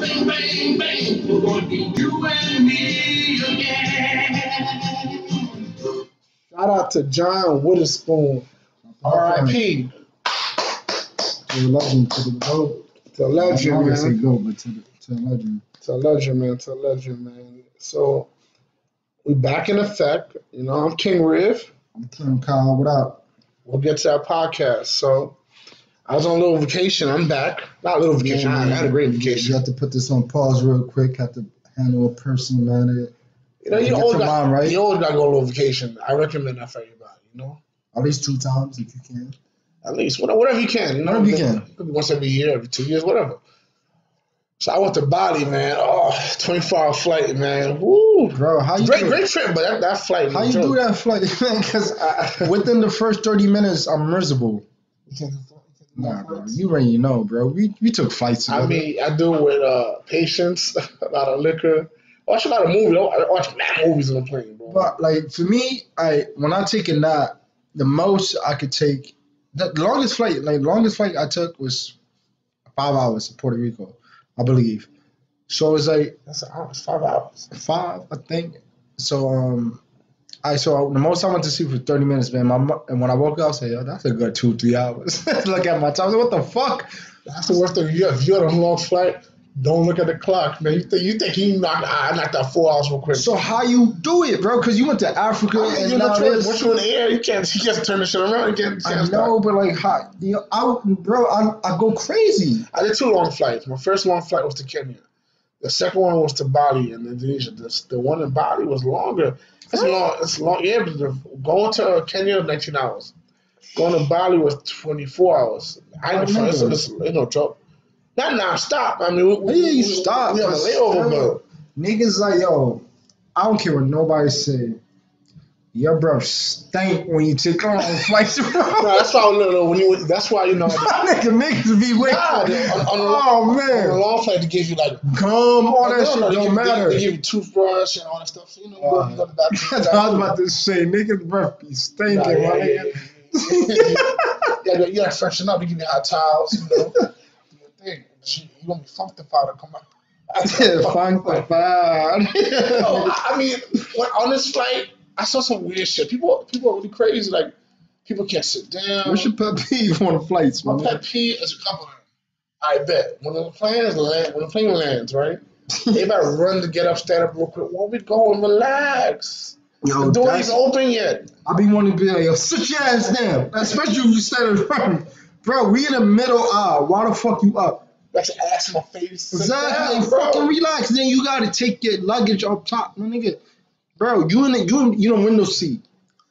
Bang, bang, bang. We're gonna be you and me again. Shout out to John Witherspoon. R.I.P. To the legend, to the goat. To I legend, always say man. goat, but to the, to the legend. To legend, man. To legend, man. So we back in effect. You know, I'm King Riv. I'm Kim Kyle. What up? We'll get to our podcast. So I was on a little vacation. I'm back. Not a little vacation. I had a great vacation. You have to put this on pause real quick. Have to handle a personal matter. You know, you Get always got, mine, right? you always got to go on a little vacation. I recommend that for everybody. You know, At least two times if you can. at least whatever, whatever you can. You know, Whatever you can. Could be once every year, every two years, whatever. So I went to Bali, man. Oh, 24 hour flight, man. Woo. Bro, how you Great, do, great trip, but that, that flight. How you a do that flight, man? Because within the first 30 minutes, I'm miserable. You can't you Nah, bro. You already know, bro. We we took flights. I mean, I do it with uh, patience, a lot of liquor. I watch a lot of movies. I watch mad movies on the plane, bro. But like for me, I when I take a nap, the most I could take, the longest flight, like longest flight I took was five hours to Puerto Rico, I believe. So it's like That's an hour. Five hours. five, I think. So um, I so the most I went to sleep for thirty minutes, man. My and when I woke up, I said, "Yo, that's a good two, three hours." Look at my time. I said, "What the fuck?" That's the worst thing. You if you're on a long flight, don't look at the clock, man. You think you think you knocked I knocked out four hours real quick. So how you do it, bro? Because you went to Africa I and you now know, once you're in the air, you can't you can't turn the shit around. You can't, I know, but like, how, you know, I, bro, I, I go crazy. I did two long flights. My first long flight was to Kenya. The second one was to Bali in Indonesia. The, the one in Bali was longer. It's long. It's long. Yeah, but the, going to Kenya 19 hours. Going to Bali was 24 hours. I I it's, remember. it's, it's no joke. Not non-stop. I mean, we, we, stop, We have a layover, but Niggas like, yo, I don't care what nobody say. Your breath stank when you take long flights, bro. no, that's why. No, no, when you, that's why you know. nigga, niggas be waiting. Nah, on, on, oh on a long flight, they give you like gum, all that No, shit no, don't give, matter. They, they give you toothbrush and all that stuff. So you know, go, you go to the bathroom. I was about to say. Niggas' breath be stinking, Nah, yeah, yeah, yeah, yeah, you gotta freshen up. You give you hot towels, you know. Thing. You, gonna be funkified to come out. Yeah, funk the vibe. No, I mean, when, on this flight, I saw some weird shit. People, people are really crazy. Like, people can't sit down. What's your pet peeve on the flights, My man? pet peeve is a couple. I bet when the plane land, when the plane lands, right? Everybody run to get up, stand up real quick. Where we going? Relax. Yo, the door ain't open yet. I be wanting to be like, yo, sit your ass down. Especially if you stand in front. Bro, we in the middle aisle. Why the fuck you up? That's ass in my face. Exactly. down. Fucking relax. Then you gotta take your luggage up top, my nigga. Bro, you in the you in, you in the window seat.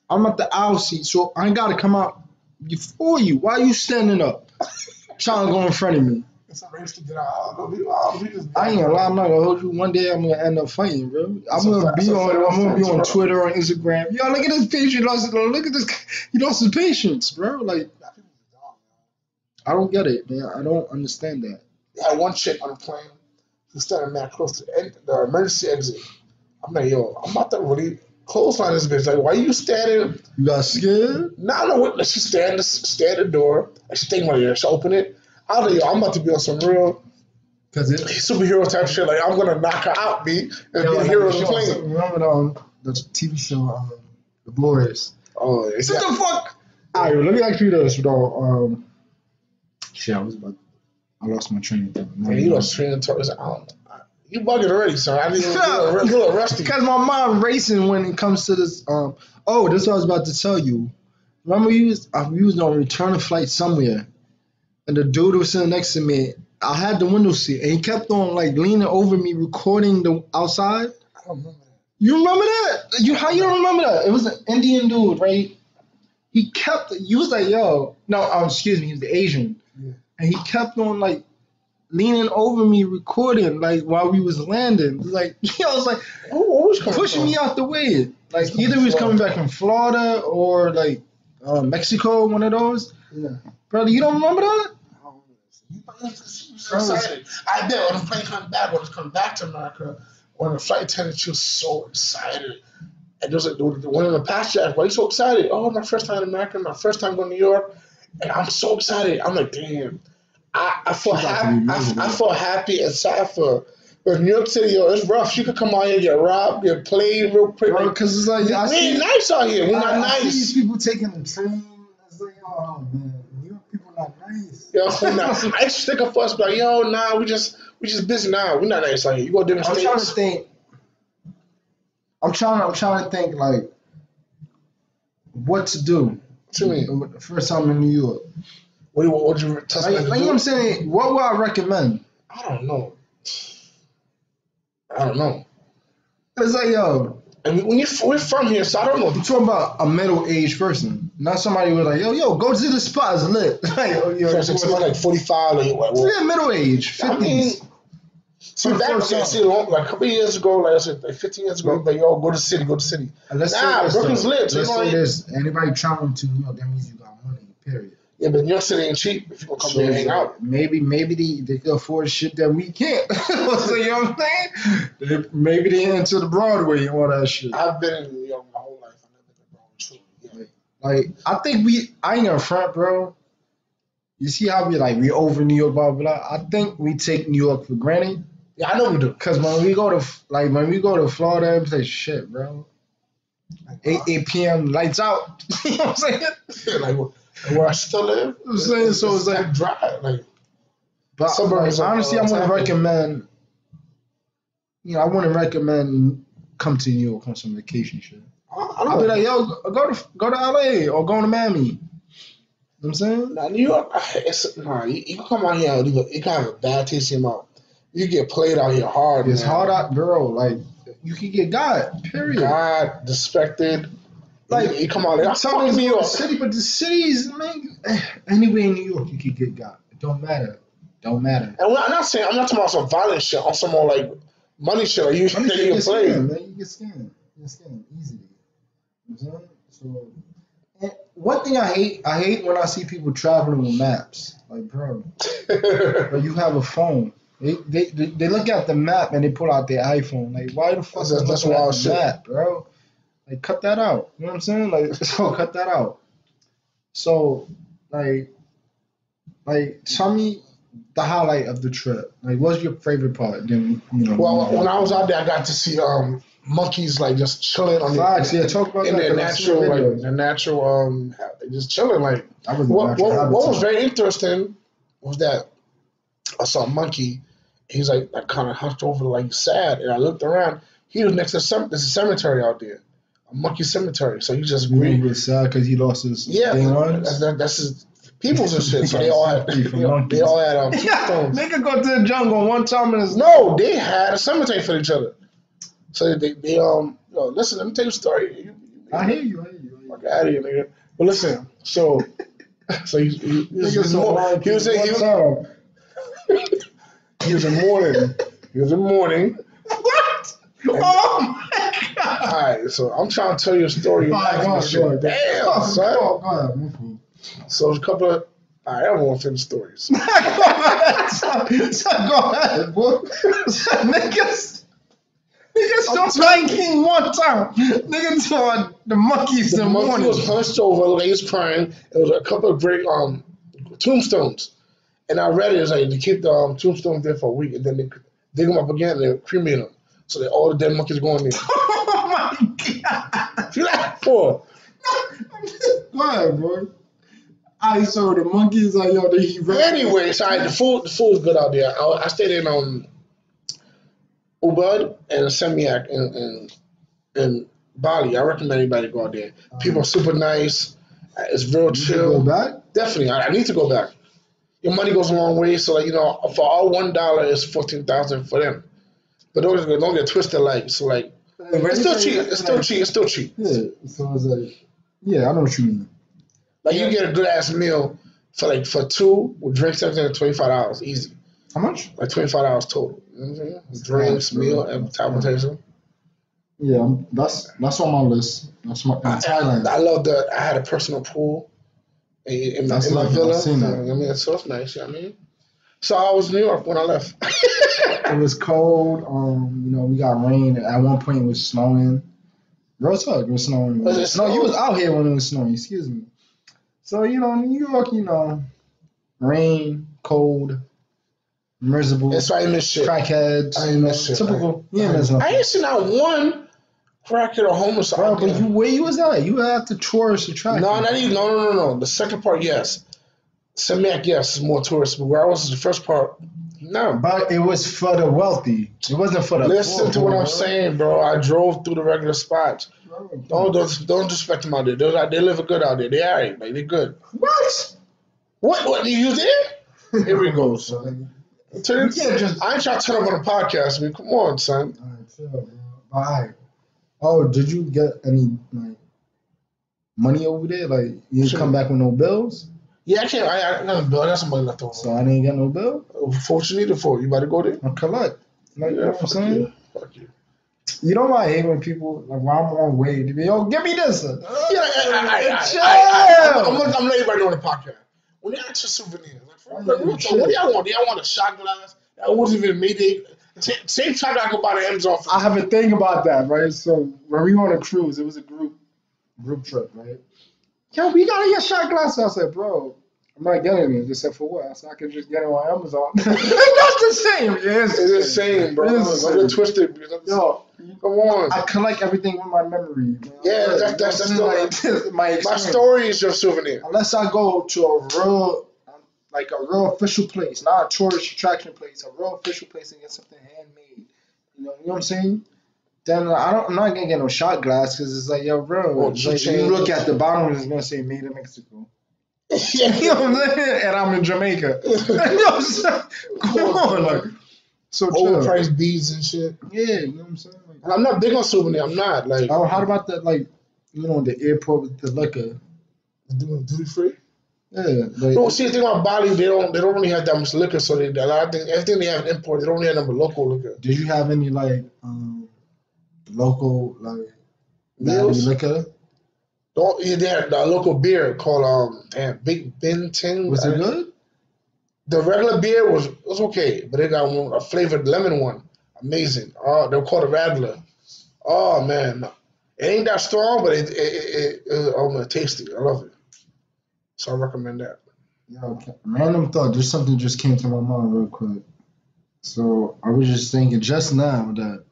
I'm at the aisle seat, so I gotta come out before you. Why are you standing up? Trying to go in front of me. It's a race to get out. No, we, we just, I ain't gonna lie, I'm not gonna hold you. One day I'm gonna end up fighting, bro. I'm a gonna be on I'm gonna be on Twitter or Instagram. Yo, look at this patient. Lost, look at this. He lost his patience, bro. Like I don't get it, man. I don't understand that. I had one chick on the plane who's standing mad close to the, end, the emergency exit. I'm like, yo, I'm about to really clothesline this bitch. Like, why you standing? You got scared? Nah, no, wait, she stand, stand the door. And she think right there. She open it. I was like, yo, I'm about to be on some real Cause it. superhero type shit. Like, I'm gonna knock her out, B, and Yo, be a hero on the plane. Remember um, the TV show, um, The Boys? Oh, it's What the fuck? Alright, let me ask you this, though. Um, shit, I was about. I lost my train of thought. Man, you lost training towards. I. You bugging already, son. I need to get a little rusty. Because my mind racing when it comes to this. Um, oh, this is what I was about to tell you. Remember, you was uh, we was on a return flight somewhere, and the dude was sitting next to me. I had the window seat, and he kept on like leaning over me, recording the outside. I don't remember that. You remember that? You how you don't remember that? It was an Indian dude, right? He kept. You was like, yo, no, um, excuse me, he was the Asian, Yeah. And he kept on like leaning over me, recording like while we was landing. Like, I was like was pushing from? me out the way. Like He's either he was coming back from Florida or like uh, Mexico, one of those. Yeah. Brother, you don't remember that? I don't remember. You you was excited. I bet when the plane comes back, when it's coming back to America, when the flight attendant, she was so excited. And there's like the the one of the past jack. Why are you so excited? Oh, my first time in America, my first time going to New York, and I'm so excited. I'm like, damn. I, I felt She's happy. I. I felt happy and sad for. But New York City, yo, it's rough. You could come out here, get robbed, get played real quick. Bro, because it's like, I we see, ain't nice out here. We're not I, I see nice. these people taking the train. It's like, oh man, New York people not nice. Yo, not, I used to stick up for us, but like, yo, nah, we just we just busy now. We're not nice out here. You go different I'm trying to states. think. I'm trying. I'm trying to think like what to do. What me. The First time in New York. What do you what you tell Like, somebody to like do? I'm saying, what would I recommend? I don't know. I don't know. It's like, yo, And when you we're from here, so I don't know. I'm talking about a middle aged person, not somebody who's like, yo, yo, go to the spot, it's lit. like, oh, yo, First, somebody like forty five, like what? what- yeah, middle age, I mean, 50s. See back then, see long, like a couple years ago, like I said, like fifteen years ago, like yo, go to the city, go to the city. And let's Nah, say this, Brooklyn's though. lit, Let's you know, say this. Anybody traveling to New York, that means you got money, period. Yeah, but New York City ain't cheap if you gonna come So and hang out. Maybe maybe they, they can afford shit that we can't. so you know what I'm saying? They, maybe they into the Broadway and all that shit. I've been in New York my whole life. I've never been wrong. True. Yeah. Like I think we I ain't gonna front, bro. You see how we like we over New York, blah blah. blah. I think we take New York for granted. Yeah, I know we do. Cause when we go to like when we go to Florida, it's like shit, bro. 8, 8 p.m. lights out. you know what I'm saying? Yeah, like where- I still live. I'm saying, so it's like- dry. Like But Suburbs like, of, honestly, uh, I wouldn't recommend. You know, I wouldn't recommend come to New York on some vacation shit. I, I I'll don't be like, yo, go to go to LA or go to Miami. You know what I'm saying? Nah, New York, it's nah. You, you can come out here you, you can have a bad taste in your mouth. You get played out here hard. It's man. hard out, bro. Like you can get God. Period. God, disrespected. Like, you, you come out there. I Tell fuck me New York. City, but the cities, man, anywhere in New York you can get God. It don't matter. Don't matter. And I'm not saying I'm not talking about some violent shit. On some more like money shit. Like you, mean, that you get play. scammed, man. You get scammed. You get scammed easily. You know what I'm saying? So, and one thing I hate, I hate when I see people traveling with maps. Like, bro, you have a phone. They, they, they, look at the map and they pull out their iPhone. Like, why the fuck That's- that's wild shit. map, bro? Like, cut that out. You know what I'm saying? Like, so cut that out. So, like, like, tell me the highlight of the trip. Like, what's your favorite part? Then, you know, well, when I was out there, I got to see um monkeys like just chilling on Facts, the, yeah, talk about in that. their natural like videos. their natural um just chilling like. I was What, what, what was very interesting was that I saw a monkey. He's like, like kind of hunched over, like sad. And I looked around. He was next to some. There's a cemetery out there, a monkey cemetery. So he just You agreed. was sad because he lost his Yeah, that's, that, that's his peoples and shit. So they all had, Sympathy for they, all- had um, Yeah, tombstones. nigga go to the jungle one time in his No, they had a cemetery for each other. So they, they um, yo, listen, let me tell you a story. You, I hear you. I hear you. I fuck out of here, nigga. But listen, so, so he, he, he was, Nigga, so more, long, he was, in, he was, time. he was in mourning. He was in mourning. What? Oh my god! All right, so I'm trying to tell you a story. All right, go on, go on. Damn, on, son. go on, go on, move on. So a couple of. All right, I don't want to finish stories. go ahead, son. Son, go ahead, boy. Son, Niggas, niggas don't play king one time. Niggas saw the monkeys The in the monkey morning. was hunched over, like he's crying. It was a couple of great um tombstones, and I read it. It's like they keep the um, tombstones there for a week, and then they dig them up again and they cremate them. So that all the dead monkeys go in there. oh my god! You like for? Go ahead, bro. I saw the monkeys like yo. They he Anyway, sorry, the food the food is good out there. I, I stayed in um Ubud and in in Bali. I recommend anybody go out there. People are super nice. It's real You chill. go back. Definitely, I, I need to go back. Your money goes a long way, so like you know, for all one dollar is fourteen thousand for them. But don't get- don't get twisted. Like so, like it's still cheap. It's still cheap. It's still cheap. Yeah, so it's like, yeah, I know what you mean. Like you get a good ass meal for like for two with drinks everything twenty five dollars easy. How much? Like twenty five dollars total. You know what I'm saying? Drinks, meal, appetizer. Yeah, that's that's on my list. That's my in I, Thailand. I love that. I had a personal pool in, in, That's in my villa. I've seen that. I mean, so it's nice. You know what I mean, so I was in New York when I left. it was cold. Um, you know, we got rain. At one point, it was snowing. Real talk, it was snowing. Was it no, you was out here when it was snowing. Excuse me. So you know, New York, you know, rain, cold, miserable, That's why I miss shit. crackheads. I miss shit. typical. I, Yeah, I nothing. ain't seen not one crackhead or homeless Bro, but you where you was at? You were at the tourist attraction. No, not even. No, no, no, no. The second part, yes. Seminyak, yes, is more tourist. But where I was, the first part, no. But it was for the wealthy. It wasn't for the Listen poor, to what bro. I'm saying, bro. I drove through the regular spots. Don't don't, don't disrespect them out there. They're, like- they live good out there. They alright, like they good. What? What? What? You there? Here we go, son. Turn, just- I ain't trying to turn up on the podcast. I mean, come on, son. Alright, chill, bro. Alright. Oh, did you get any like money over there? Like you didn't come back with no bills? Yeah, I can't. I, I got a bill. I got some money left over. So I didn't get no bill. Fortunately, it for? You about to go there? I collect. Like, you know what I'm fuck saying? you. Fuck you. You know why I hate when people like while I'm on way to be yo, give me this. Yeah, I, I, I, I. I, I, I'm, I'm, I'm letting everybody know on the podcast. When y'all at your souvenirs, like, for, like, what, do y'all want? Do y'all want a shot glass? That wasn't even made. They, same- time I go buy the Amazon. I have a thing about that, right? So when we went on a cruise, it was a group group trip, right? Yo, we gotta get shot glasses. I said, bro, I'm not getting it. They said, for what? I said, I can just get it on Amazon. That's the same. Yeah, It's the same, bro. It's Don't same. twisted. Yo, Come on. I collect everything with my memory. man. Yeah, that's- that's- that's like, my My experience. story is your souvenir. Unless I go to a real, like a real official place, not a tourist attraction place, a real official place and get something handmade. You know, you know what I'm saying? Then uh, I don't. I'm not gonna get no shot glass because it's like, yo, bro. Well, like, change- you look at the bottom and it's gonna say made in Mexico. You yeah. know what I'm saying? And I'm in Jamaica. you know what I'm saying? Come on, like. So. Overpriced beads and shit. Yeah, you know what I'm saying? Like, I'm not big on souvenir. I'm not like oh, how about that? Like, you know, the airport with the liquor. doing duty free. Yeah, like, No, see the thing about Bali, they don't they don't really have that much liquor, so they a lot of things, everything they have import, they don't really have number local liquor. Did you have any like um local like Meals? liquor? Don't yeah, they had a local beer called um damn Big Bintang. Was it good? The regular beer was was okay, but they got one a flavored lemon one, amazing. Oh, they were called a Radler. Oh man, it ain't that strong, but it it it, it, it um, tasty. I love it, so I recommend that. Yeah. Random thought. There's something just came to my mind real quick. So I was just thinking just now that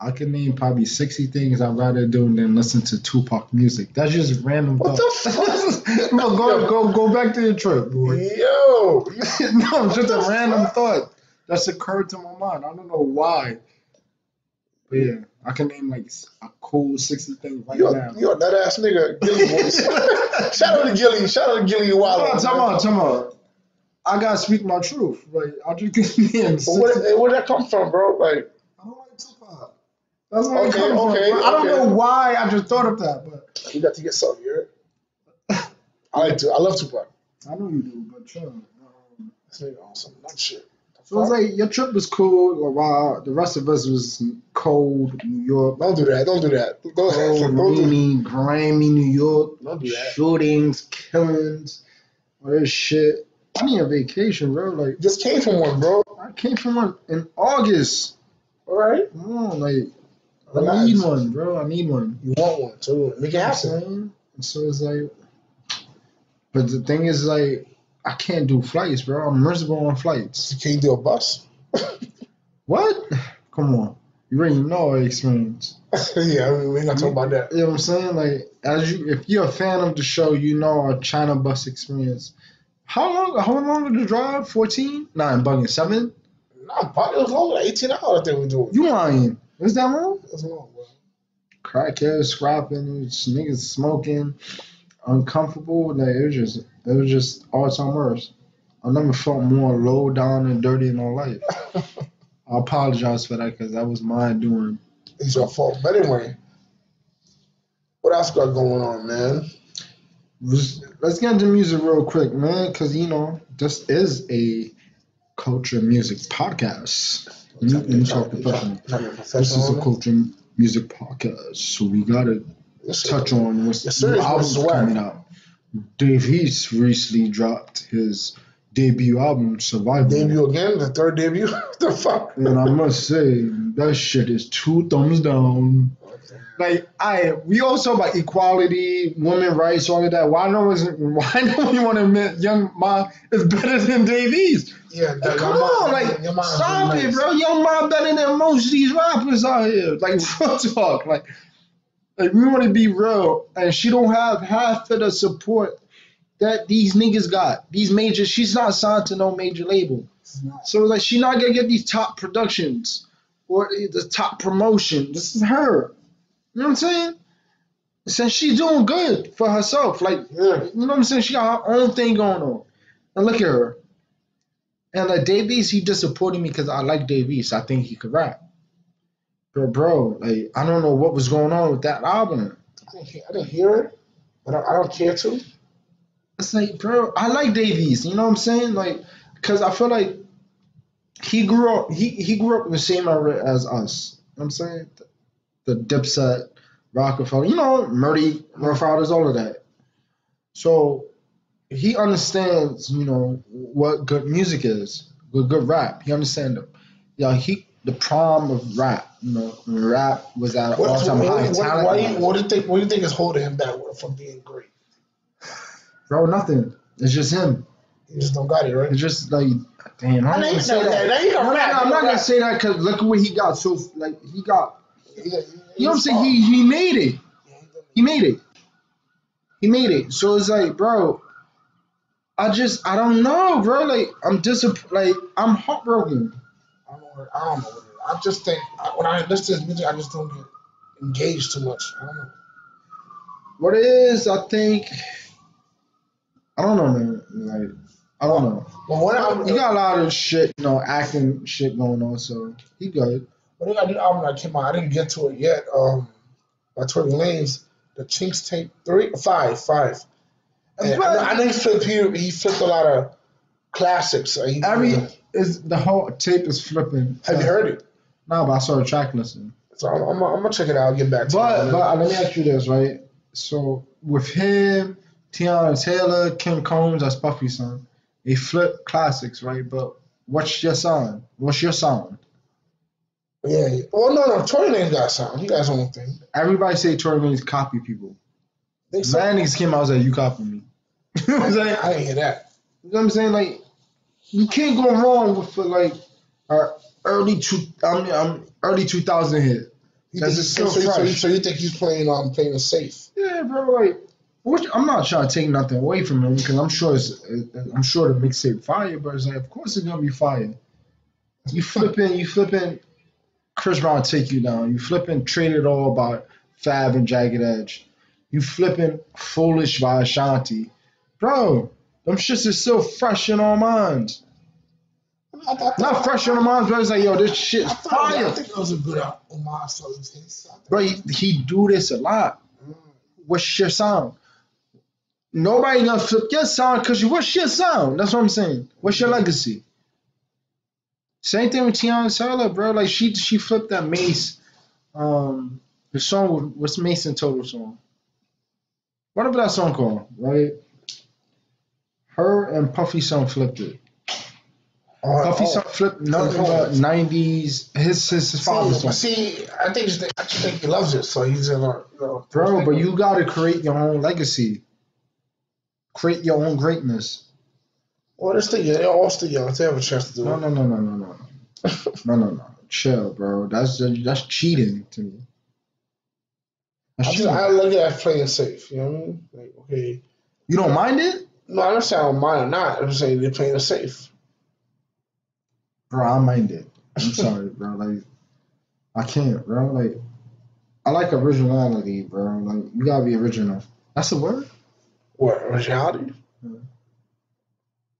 I can name probably sixty things I'd rather do than listen to Tupac music. That's just random What thought. the fuck? no, go go go back to your trip, boy. Yo, no, just a random thought that's occurred to my mind. I don't know why. But yeah, I can name like a cool 60 things right you now. a, you a nut ass nigga. Shout out to Gilly. Shout out to Gilly Wallow. Hold on, time out, time out. I gotta speak my truth. Like, I just can name But 60 where, where that come from, bro? Like, I don't like Tupac. That's where it Okay, comes okay, from. I don't know why I just thought of that, but you got to get something, you? I like to. I love Tupac. I know you do. But chill. Um, This nigga on some nut shit. So it's like your trip was cool, while the rest of us was cold, New York. Don't do that. Don't do that. Don't, Cold, don't do grimy New York. Don't do that. Shootings, killings, all this shit. I need a vacation, bro. Like Just came from one, bro. I came from one in August. All right. Come on, like I need one, bro. I need one. You want one, so make it You know happen. so it's like, but the thing is, like, I can't do flights, bro. I'm miserable on flights. You can't do a bus. What? Come on. You already know our experience. yeah, I mean, we ain't gonna talk about that. You know what I'm saying? Like, as you, if you're a fan of the show, you know our China bus experience. How long? How long did the drive? 14? Nah, I'm bugging. Seven? Nah, probably it was longer. 18 hours, I think we doing. You lying? Is that long? That's long, bro. Crackheads scrapping, niggas smoking, uncomfortable. Like it was just, it was just all time worse. I never felt more low down and dirty in my life. I apologize for that because that was my doing. It's your fault. But anyway, what else got going on, man? Let's get into music real quick, man, because you know this is a culture music podcast. Let me, let me talk professional. This is a culture music podcast, so we gotta Yes, touch on what's Yes, new albums coming out. Dave East recently dropped his debut album, Survival. Debut again, the third debut. the fuck? And I must say, that shit is two thumbs down. like I we all talk about equality, women rights, all of that. Why no is why no you want to admit Young Ma is better than Dave East? Yeah, Like, come on, like stop it, bro. Young Ma better than most of these rappers out here. Like real talk, like like we want to be real, and she don't have half of the support that these niggas got. These major, she's not signed to no major label, so like she not gonna get these top productions or the top promotion. This is her. You know what I'm saying? Since she's doing good for herself, like Yeah. you know what I'm saying? She got her own thing going on. And look at her. And like Dave East, he just supported me because I like Dave East. I think he could rap. But bro, like I don't know what was going on with that album. I didn't hear, I didn't hear it, but I, I don't care to. It's like, bro, I like Dave East. You know what I'm saying? Like, cause I feel like he grew up. He he grew up in the same era as us. You know what I'm saying the Dipset, Rockefeller. You know, Murdy, Riders, all of that. So he understands. You know what good music is. Good good rap. He understands it. Yeah, he the prom of rap. You know, rap was at an all time high. what, talent why you- what do you think? What do you think is holding him back from being great? Bro, nothing. It's just him. You just don't got it, right? It's just like, damn, I I'm not gonna say that. that. No, no, no, I'm not gonna say that because look at what he got. So like he got, He got- you know what I'm saying? He he made it. He made it. He made it. So it's like, bro, I just I don't know, bro. Like I'm disappointed. Like I'm heartbroken. I don't know. I don't know. I just think I- when I listen to his music, I just don't get engaged too much. I don't know. What it is, I think. I don't know, man. Like I don't know. But what I He got a lot of shit, you know, acting shit going on. So he good. when a new album that came out, I didn't get to it yet. Um, by Tory Lanez, the Chixtape three, five, five. And I, know- I know he flipped he, he flipped a lot of classics. Uh, he- Every is the whole tape is flipping. have you heard it? No, but I saw a track listing. So I'm, I'm, I'm gonna check it out. Get back to But it. but uh, let me ask you this, right? So with him, Teyana Taylor, King Combs, that's Puffy's son. They flip classics, right? But what's your sound? What's your sound? yeah. Well, no, no. Tory Lanez got sound. He got his own thing. Everybody say Tory Lanez copy people. Think so? Came out and said, "You copy me." you I'm? I didn't hear that. You know what I'm saying? Like, you can't go wrong with like early two, I mean, um, early 2000 hit. You Because it's so, so, you- so, you, so you think he's playing um playing it safe? Yeah, bro. Like, which, I'm not trying to take nothing away from him because I'm sure it's, I'm sure the mixtape fire, but it's like, of course it's gonna be fire. You flipping, you flipping. Chris Brown take you down. You flipping trade it all by Fab and Jagged Edge. You flipping foolish by Ashanti, bro. Them shits is still fresh in our minds. I, I, Not fresh in our minds, but it's like, yo, this shit is I, think it was a good uh, homage to his hits. I think- Bro, he, he do this a lot. What's your sound? Nobody gonna flip your sound because you. What's your sound? That's what I'm saying. What's your legacy? Same thing with Teyana Taylor, bro. Like she she flipped that Mase. Um, the song what's Mason Total song? Whatever that song called, right? Her and Puffy song flipped it. Oh, Puffy oh. song flipped nothing but '90s. His his, his father's See, song. see, I think I just think he loves it, so he's you know, Bro, but you gotta create your own legacy. Create your own greatness. Well, they're still young. They're all still young. They have a chance to do No, it. No, no, no, no, no, no, no, no, no. Chill, bro. That's that's cheating to me. That's I, just, cheating. I look at that playing safe. You know what I mean? Like, okay, you don't mind it, no, I'm not saying I don't mind or not. I'm saying they're playing it safe. bro? I mind it. I'm sorry, bro. Like, I can't, bro. Like, I like originality, bro. Like, you gotta be original. That's a word. What originality? Hmm.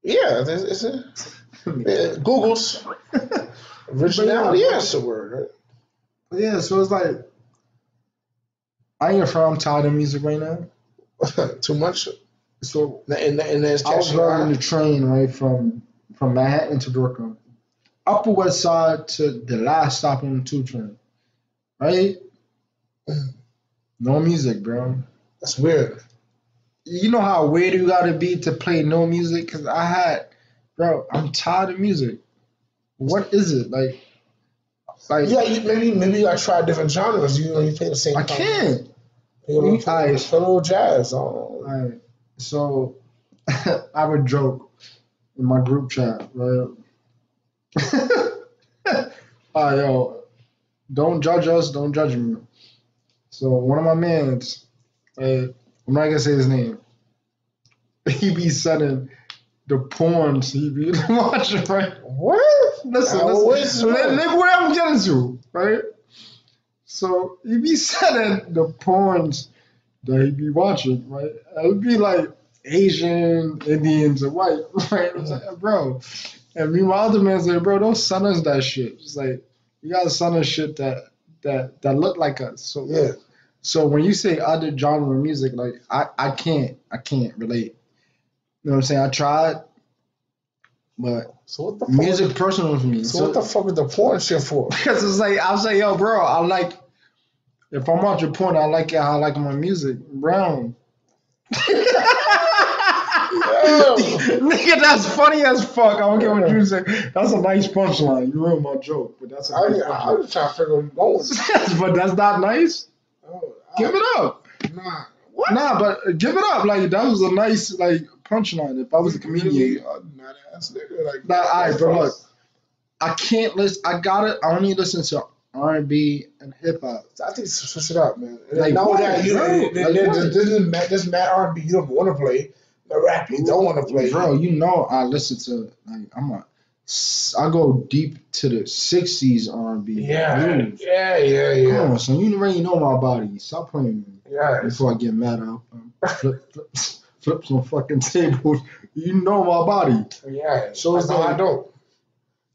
Yeah, it's, it's a, yeah, Google's originality. Yeah, it's a word. yeah. So it's like, I ain't from. I'm tired of music right now. Too much. So And, and, there's I was riding the train right from from Manhattan to Brooklyn, Upper West Side to the last stop on the two train, right? Mm. No music, bro. That's weird. You know how weird you gotta be to play no music? Cause I had, bro, I'm tired of music. What is it like? Like Yeah, you, maybe maybe I try different genres. You know, you play the same. I can't. You know, I- little jazz. I. Right. So I have a joke in my group chat, right? Right, yo, don't judge us, don't judge me. So one of my mans, uh, I'm not gonna say his name. He be sending the porns he be watching, right? What? Listen, Uh, listen, look, look where I'm getting to, right? So he be sending the porns that he'd be watching, right? It would be like Asian, Indians, and white, right? It's like, mm. bro. And me, my other man said, bro, don't send us that shit. It's like you gotta send us shit that that that look like us. So Yeah. so when you say other genre of music, like I, I can't I can't relate. You know what I'm saying? I tried, but So what the music personal for me. So, what the fuck is the porn shit for? Because it's like I'll say, yo, bro, I like if I'm watching porn, I like it how I like my music. Brown. Nigga, that's funny as fuck. I don't care what you say. That's a nice punchline. You ruined my joke, but that's a I, nice I, I punchline. was trying to figure out where going. but that's not nice. Oh, Give it up. Nah. What? Nah, but give it up. Like that was a nice like punchline. If I was a comedian, nut ass nigga. Like, Nah, alright, that's but fuck. look. I can't listen. I got it. I only listen to R and B and hip hop. I think switch it up, man. And Like now what, that you, bro? there- there- Like there- what? this is mad, this mad R&B you don't want to play. The rap you don't want to play. Bro, you know I listen to like I'm a I go deep to the '60s R&B. Yeah, Dude, yeah, yeah, Come on, son. You already know my body. Stop playing me Yeah, before I get mad. I'll um, flip, flip, flip some fucking tables. You know my body. yeah. So it's no, like- I don't.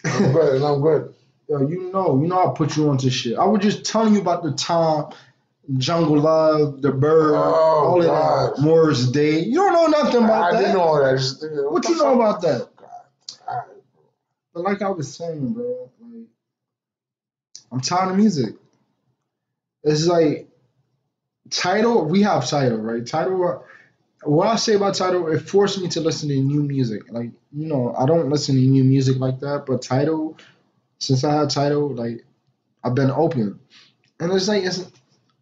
I'm good, and I'm good. Yo, you know, you know I put you onto shit. I was just telling you about the time, Jungle Love, The Bird, Oh, all of that. Morris Day. You don't know nothing about I that. didn't know all that. Just, thinking, What the you know about that? Alright. But like I was saying, bro, like I'm tired of music. It's like Tidal. We have Tidal, right? Tidal. Uh, what I say about Tidal, it forced me to listen to new music. Like you know, I don't listen to new music like that, but Tidal. Since I had Tidal, like I've been open, and it's like it's.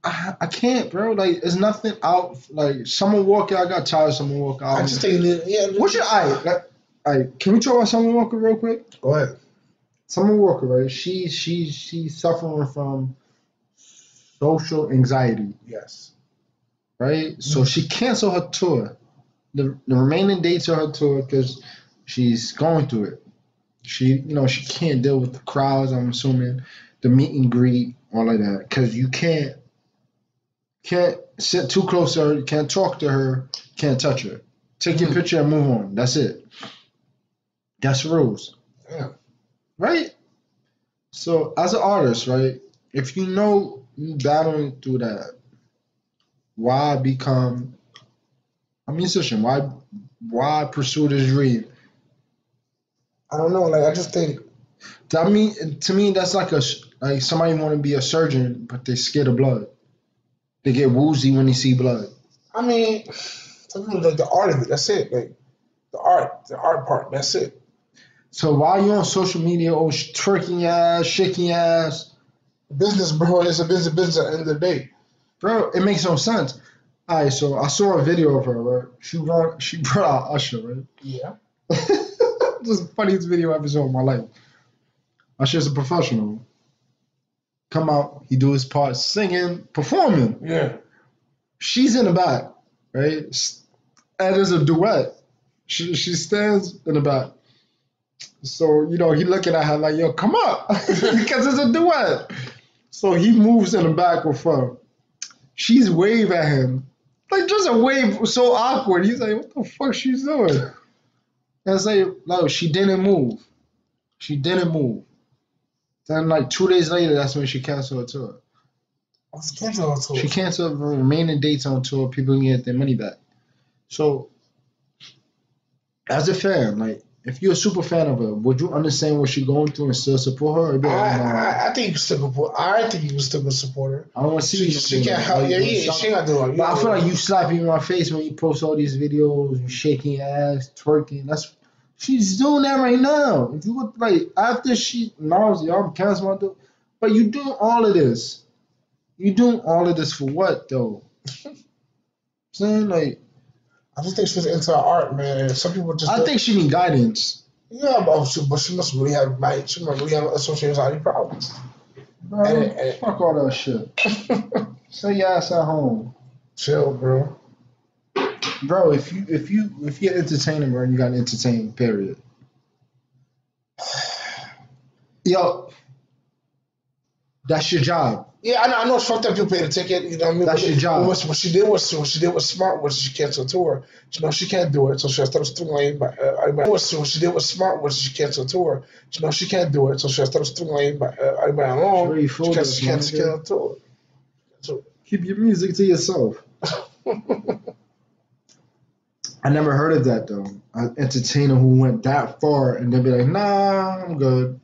I, I can't, bro. Like, it's nothing out. Like, Summer Walker, I got tired Summer Walker. I just think, that- yeah. What's your eye? Like, like, can we talk about Summer Walker real quick? Go ahead. Summer Walker, right? She she she's suffering from social anxiety, Yes. right? So she canceled her tour, the the remaining dates of her tour, because she's going through it. She you know she can't deal with the crowds. I'm assuming the meet and greet, all of that, because you can't can't sit too close to her, you can't talk to her, can't touch her. Take your Mhm. picture and move on. That's it. That's the rules Yeah. right? So as an artist, right, if you know you battling through that, why become a musician? Why why pursue this dream? I don't know. Like, I just think, I mean, to me, that's like a like somebody want to be a surgeon, but they scared of blood. They get woozy when they see blood. I mean, like the art of it. That's it. Like, the art, the art part. That's it. So why you on social media, oh, sh- twerking ass, shaking ass, Business, bro. It's a business. Business at the end of the day. bro? It makes no sense. All right, so I saw a video of her. Right, she brought she brought out Usher, right? Yeah. this is the funniest video I ever saw in my life. Usher's a professional. Come out, he do his part, singing, performing. Yeah. She's in the back, right? And there's a duet. She she stands in the back. So you know he looking at her like, "Yo, come up," because it's a duet. So he moves in the back with her. She's wave at him, like just a wave so awkward. He's like, "What the fuck she's doing?" And like, no, she didn't move. She didn't move. Then like two days later, that's when she canceled her tour. Let's cancel it. She canceled her remaining dates on tour. People can get their money back. So, as a fan, like if you're a super fan of her, would you understand what she's going through and still support her? I, "Nah, I, I think you still support. I think you still gonna support her. I don't want to see She, you. she can't that." help. Like, Yeah, yeah. She ain't got to do it. But I feel like you slapping in my face when you post all these videos, you shaking your ass, twerking. That's she's doing that right now. If you would like after she knows y'all cancel my But you doing all of this. You doing all of this for what though? saying like I just think she's into art, man. Some people just I don't- think she need guidance. yeah, but she, but she must really have might she must really have associated anxiety problems. Bro, And- and- fuck all that shit. Stay your ass at home. Chill, bro. Bro, if you if you if you're entertaining, bro, you gotta entertain, period. Yo, that's your job. Yeah, I know. I know. It's fucked up. You pay the ticket. You know what I mean? That's But your job. What, what she did was what she did was smart. Was she canceled tour? She know she can't do it, so she has to streamline. By uh, everybody. What she- did was smart. Was she canceled tour? She know she can't do it, so she has to uh, everybody alone. Sure, you She can't. She can't can't tour. So, Keep your music to yourself. I never heard of that though. An entertainer who went that far and then be like, nah, I'm good.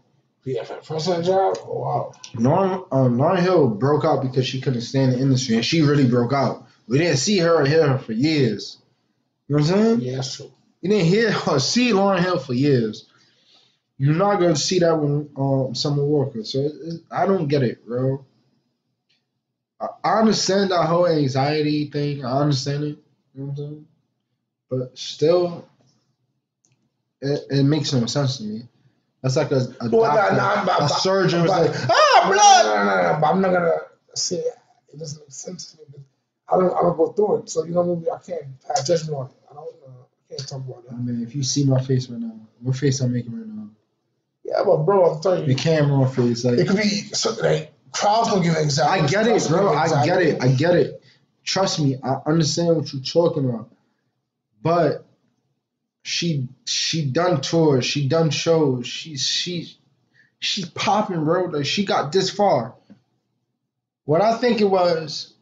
A president job. Oh, wow. Lauryn, um, Lauryn Hill broke out because she couldn't stand the industry, and she really broke out. We didn't see her or hear her for years. You know what I'm saying? Yeah, that's true. You didn't hear or see Lauryn Hill for years. You're not going to see that with um, Summer Walker. So it, it- I don't get it, bro. I, I understand that whole anxiety thing. I understand it. You know what I'm saying? But still, it, it makes no sense to me. That's like a, a, Well, doctor, nah, nah, but- a but- surgeon was but- like, ah, No, blood. no, no, no, no, but I'm not gonna say it. Doesn't make sense to me. But I don't. I don't go through it. So you know, maybe I can't pass judgment on it. I don't. Uh, I can't talk about I that. mean, if you see my face right now, what face I'm making right now? Yeah, but bro, I'm telling The you, camera face, like it could be so, like crowds gonna give anxiety. I get it, bro. I get it. I get it. Trust me, I understand what you're talking about. But she she done tours, she done shows, she she she's popping, bro. Like she got this far. What I think it was,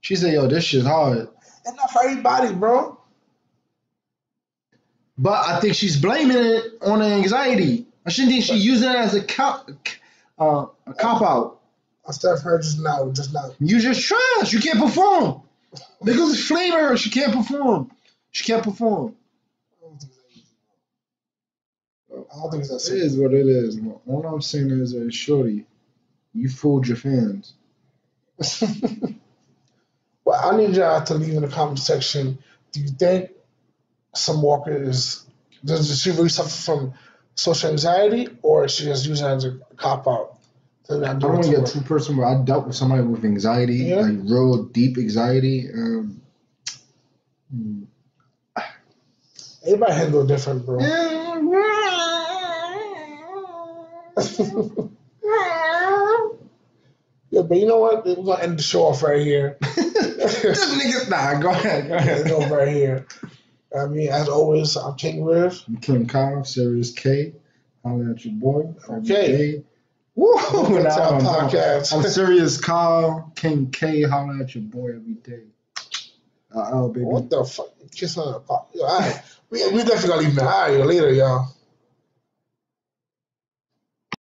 she said, "Yo, this shit's hard." It's not for everybody, bro. But I think she's blaming it on anxiety. I shouldn't think she's using it as a cop, uh, a cop out. I still her just now, just now. You just trash. You can't perform. Niggas flame her. She can't perform. She can't perform. I don't think it's that easy, bro. I don't think it's that simple. is what it is. All I'm saying is, uh, shorty, you fooled your fans. well, I need y'all to leave in the comment section. Do you think Summer Walker is does she really suffer from social anxiety, or is she just using it as a cop out? I do don't want to get too personal, but I dealt with somebody with anxiety, Yeah? like real deep anxiety. Um. Everybody handle it different, bro. yeah, but you know what? We're gonna end the show off right here. this nigga, nah, go ahead, go End it off ahead. right here. I mean, as always, I'm King Riv. I'm Kim Kyle, Serious K. Holla at your boy. every Okay. day. Woo! Now I'm, podcast. I'm Serious Kyle, King K. Holla at your boy every day. Uh, oh, baby. What the fuck? Kiss the pop. All right. We, we definitely got to leave now. All right, later, y'all.